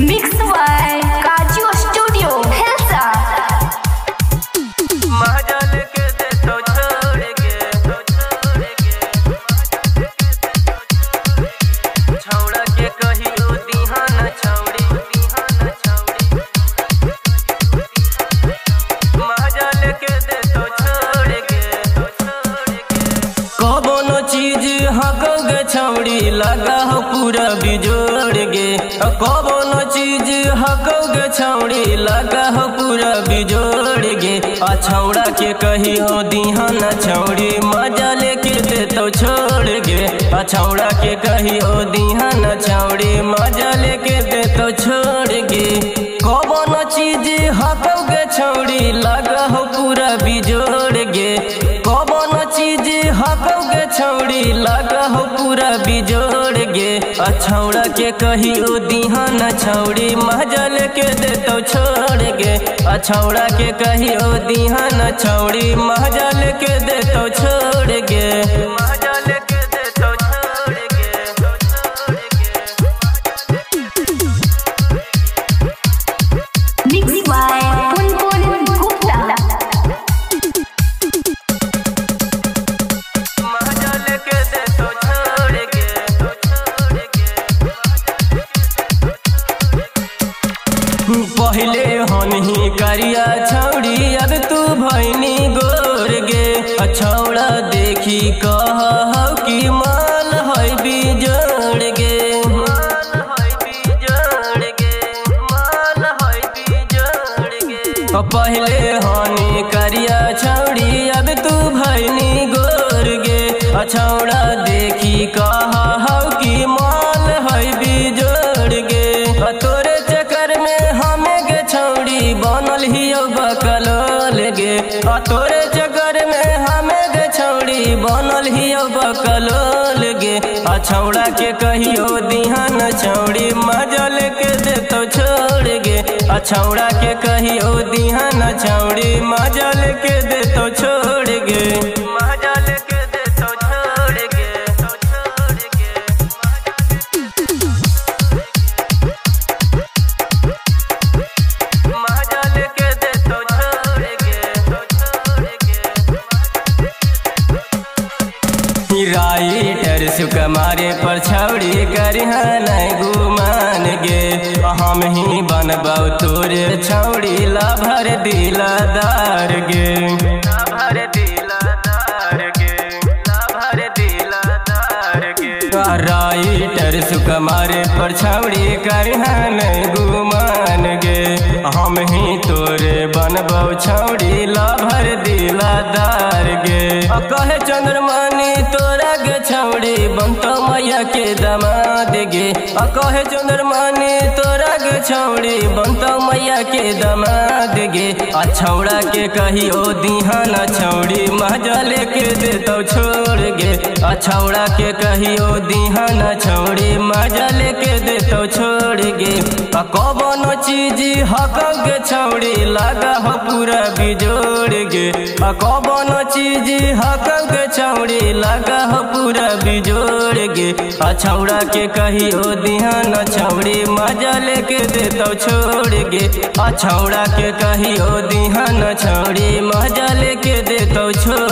Mix Wise. हकोगे छौड़ी लगा हो पूरा बिजोड़ गे। कबनो चीज़ हकोगे छौड़ी लगा हो पूरा बिजोड़ गे। आ छौड़ा के कहियो दिहान छौड़ी मज़ा लेके दे तो छोड़ गे। आ छौड़ा के कहियो दिहान छौड़ी मज़ा लेके दे तो छोड़ गे। कबनो चीज़ हकोगे छौड़ी लगा हो पूरा बिजोड़ गे। कबनो चीज़ हकोगे छौड़ी लगा हो पूरा बिजोड़ गे। अछौड़ा के कही ओ दिहान छौड़ी महजल के दे तो छोड़ गे। अछौड़ा के कही ओ दिहान छौड़ी महजल पहले हनही करिया छौड़ी अब तू भैनी गोर गे छौड़ा देखी कह कि माल है है बिजोड़ गे पहले हनी करिया छौड़ी अब तू भैनी गोर गे छौड़ा चक्कर में हमें गे छौड़ी, बनल हियो बकलोल गे आ छौड़ा के कहियो, दिहान छौड़ी, मजल के दे तो छोड़ गे आ छौड़ा के कहियो, दिहान छौड़ी, मजल के दे सुकमारे पर छौड़ी करिहन गुमान गे। हम ही बनबौ तोरे छौड़ी दिलदार गे। लाभर दिलदार गे। दिलदार राइटर सुकमारे पर छौड़ी करिहन गुमान गे। हम ही तोरे बनबौ छौड़ी लाभर दिलदार गे आ कहे, चंद्रमानी, तोरा गे छौड़ी बनतो मैया के दमाद गे आ कहे, चंद्रमानी, तोरा गे छौड़ी बनतो मैया के दमाद गे आ छौड़ा के कहियो, दिहान छौड़ी महजल के दे तो छोड़ गे। आ छौड़ा के कहियो, दिहान छौड़ी महजल के दे तो छोड़ गे। आ कबनो चीज़ हकब के छौड़ी लगा हो पूरा बिजोड़ कबनो चीज़ हकल के छौड़ी लगा हो पूरा बिजोड़ गे आ छौड़ा के कहियो दिहान छौड़ी मज़ा लेके दे तो छोड़ गे आ छौड़ा के कहियो दिहान छौड़ी मज़ा लेके दे तो छोड़